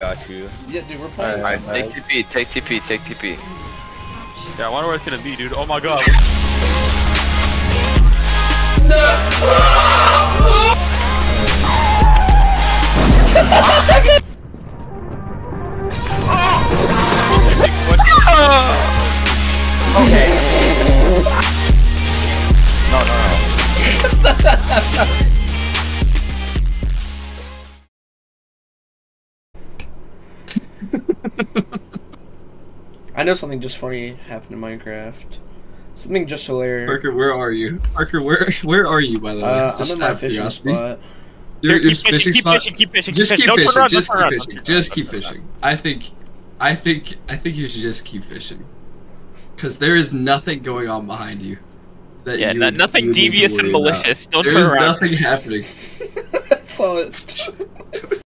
Got you. Yeah, dude, we're playing. Alright, take TP, take TP, take TP. Yeah, I wonder where it's gonna be, dude. Oh my god. Okay. No, no, no. I know something just funny happened in Minecraft. Something just hilarious. Parker, where are you? Parker, where where are you by the way? Uh, I'm Just in my out fishing curiosity. spot. Your, Here, your keep fishing, fishing keep spot. fishing, keep fishing, Just keep keep fishing. No, fishing. around, Just keep around, fishing. Just keep fishing. I think, I think, I think you should just keep fishing, because there is nothing going on behind you. That Yeah, you no- nothing you would need to devious and worry about. malicious. Don't There turn is around. nothing happening. I Saw it.